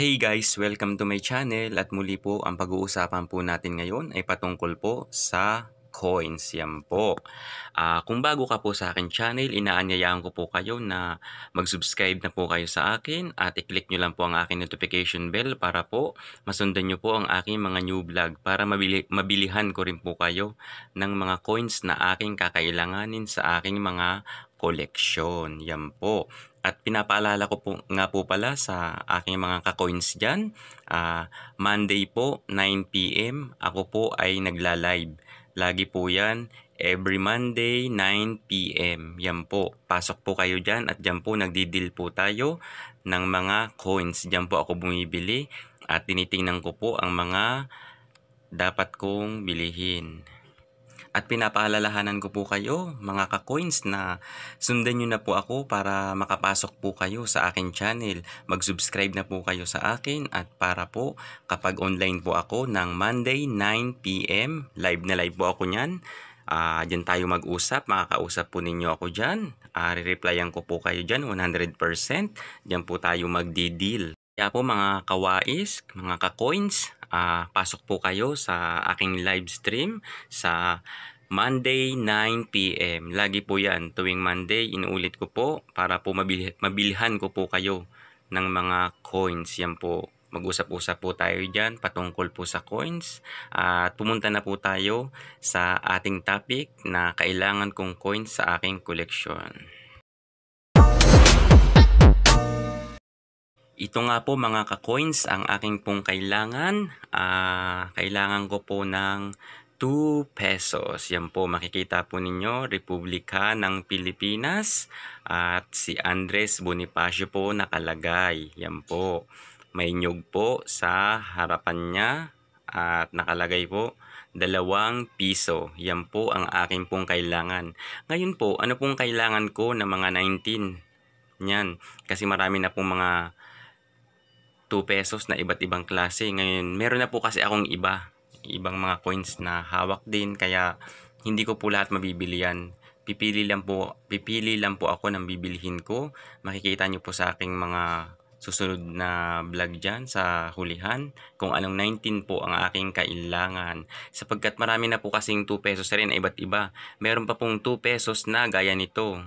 Hey guys! Welcome to my channel at muli po ang pag-uusapan po natin ngayon ay patungkol po sa coins. Yan po. Ah, kung bago ka po sa akin channel, inaanyayaan ko po kayo na mag-subscribe na po kayo sa akin at i-click nyo lang po ang aking notification bell para po masundan nyo po ang aking mga new vlog para mabili, mabilihan ko rin po kayo ng mga coins na aking kakailanganin sa aking mga koleksyon. Yan po. At pinapaalala ko po nga po pala sa aking mga ka-coins dyan, ah, Monday po, 9pm, ako po ay nagla-live. Lagi po yan, every Monday, 9pm. Yan po, pasok po kayo dyan at dyan po nagdi-deal po tayo ng mga coins. Dyan po ako bumibili at tinitingnan ko po ang mga dapat kong bilihin. At pinapaalalahanan ko po kayo, mga ka-coins, na sundan nyo na po ako para makapasok po kayo sa akin channel. Mag-subscribe na po kayo sa akin at para po kapag online po ako ng Monday 9pm, live na live po ako nyan. Uh, dyan tayo mag-usap, makakausap po ninyo ako dyan. Uh, re-replyan ko po kayo dyan 100%. Dyan po tayo magdi-deal. Kaya po mga kawais, mga ka-coins, uh, pasok po kayo sa aking live stream sa Monday 9pm. Lagi po yan, tuwing Monday, inuulit ko po para po mabil mabilhan ko po kayo ng mga coins. Yan po, mag-usap-usap po tayo dyan patungkol po sa coins. At pumunta na po tayo sa ating topic na kailangan kong coins sa aking koleksyon. Ito nga po mga ka-coins ang aking pong kailangan. Uh, kailangan ko po ng 2 pesos. Yan po makikita po ninyo, Republika ng Pilipinas. At si Andres Bonifacio po nakalagay. Yan po. May nyug po sa harapan niya. At nakalagay po, dalawang piso. Yan po ang aking pong kailangan. Ngayon po, ano pong kailangan ko na mga 19? Yan. Kasi marami na pong mga 2 pesos na iba't ibang klase. Ngayon, meron na po kasi akong iba. Ibang mga coins na hawak din. Kaya, hindi ko po lahat mabibili yan. Pipili lang po, pipili lang po ako ng bibilihin ko. Makikita nyo po sa aking mga susunod na vlog dyan sa hulihan kung anong 19 po ang aking kailangan. Sapagkat marami na po kasing 2 pesos rin iba't iba. Meron pa pong 2 pesos na gaya nito.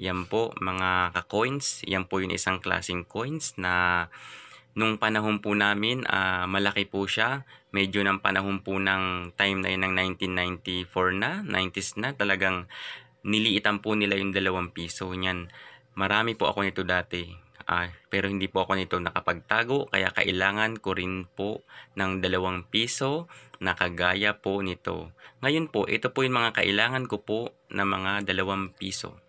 Yan po mga ka-coins. Yan po yung isang klaseng coins na nung panahon po namin, uh, malaki po siya. Medyo ng panahon po ng time na yun ng 1994 na, 90s na, talagang niliitan po nila yung dalawang piso niyan. Marami po ako nito dati. Uh, pero hindi po ako nito nakapagtago kaya kailangan ko rin po ng dalawang piso na kagaya po nito. Ngayon po, ito po yung mga kailangan ko po na mga dalawang piso.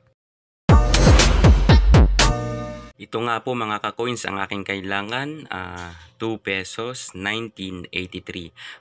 Ito nga po mga ka-coins ang aking kailangan, uh, 2 pesos 1983.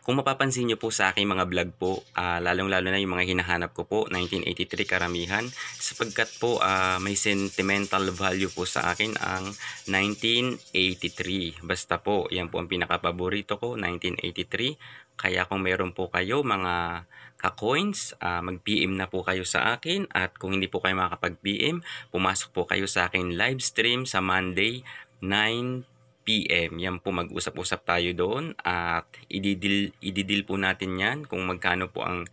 Kung mapapansin nyo po sa aking mga vlog po, uh, lalong-lalo na yung mga hinahanap ko po, 1983 karamihan, sapagkat po uh, may sentimental value po sa akin ang 1983. Basta po, yan po ang pinaka-paborito ko, 1983. Kaya kung meron po kayo mga ka-coins, uh, mag-PM na po kayo sa akin at kung hindi po kayo makakapag-PM, pumasok po kayo sa akin live stream sa Monday 9 PM. Yan po mag-usap-usap tayo doon at ididil, ididil po natin yan kung magkano po ang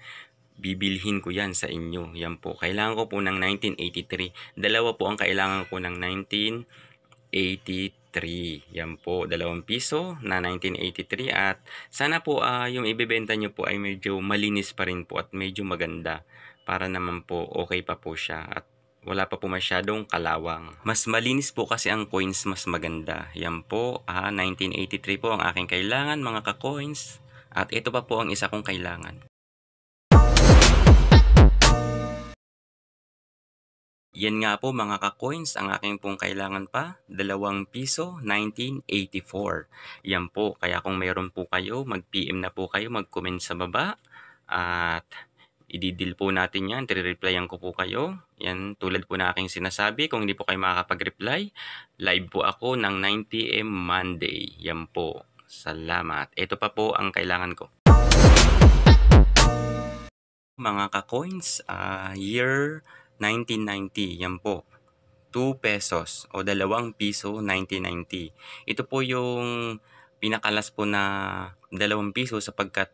bibilhin ko yan sa inyo. Yan po. Kailangan ko po ng 1983. Dalawa po ang kailangan ko ng 1983. 3. Yan po, dalawang piso na 1983 at sana po uh, yung ibebenta nyo po ay medyo malinis pa rin po at medyo maganda para naman po okay pa po siya at wala pa po masyadong kalawang. Mas malinis po kasi ang coins mas maganda. Yan po, ah, 1983 po ang aking kailangan mga ka-coins at ito pa po ang isa kong kailangan. Yan nga po mga ka-coins, ang aking pong kailangan pa, dalawang piso, 1984. Yan po, kaya kung mayroon po kayo, mag-PM na po kayo, mag-comment sa baba. At ididil po natin yan, tire-replyan ko po kayo. Yan, tulad po na aking sinasabi, kung hindi po kayo makakapag-reply, live po ako ng 9pm Monday. Yan po, salamat. Ito pa po ang kailangan ko. Mga ka-coins, uh, year 1990, yan po. 2 pesos o 2 piso 9090. Ito po yung pinakalas po na 2 piso sapagkat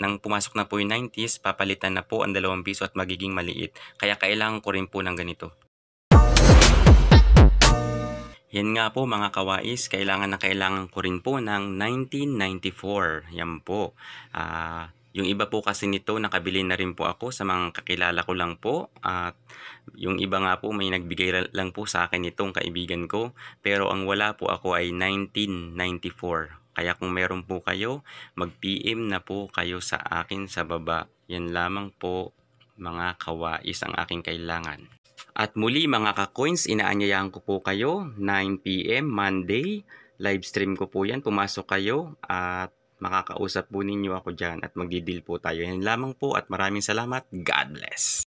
nang pumasok na po yung 90s, papalitan na po ang 2 piso at magiging maliit. Kaya kailangan ko rin po ng ganito. Yan nga po mga kawais, kailangan na kailangan ko rin po ng 1994. Yan po. Ah, yung iba po kasi nito nakabili na rin po ako sa mga kakilala ko lang po at yung iba nga po may nagbigay lang po sa akin itong kaibigan ko pero ang wala po ako ay 1994. Kaya kung meron po kayo, mag-PM na po kayo sa akin sa baba. Yan lamang po mga kawais ang aking kailangan. At muli mga ka-coins, inaanyayahan ko po kayo 9pm Monday. Live stream ko po yan. Pumasok kayo at makakausap po ninyo ako dyan at magdi-deal po tayo. Yan lamang po at maraming salamat. God bless.